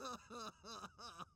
ha ha ha!